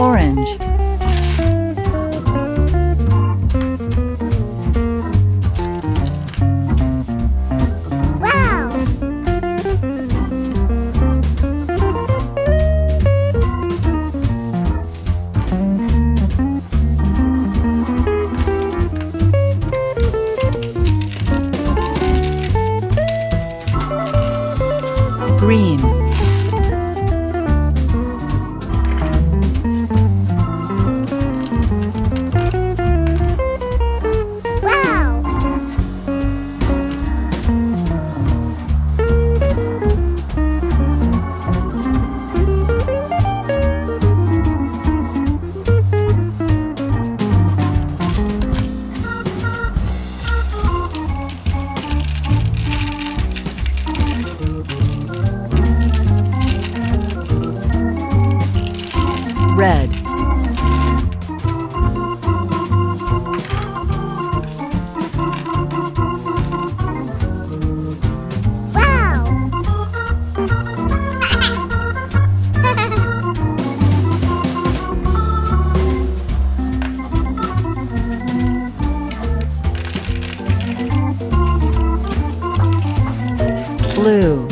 Orange. Wow! Green. red. blue.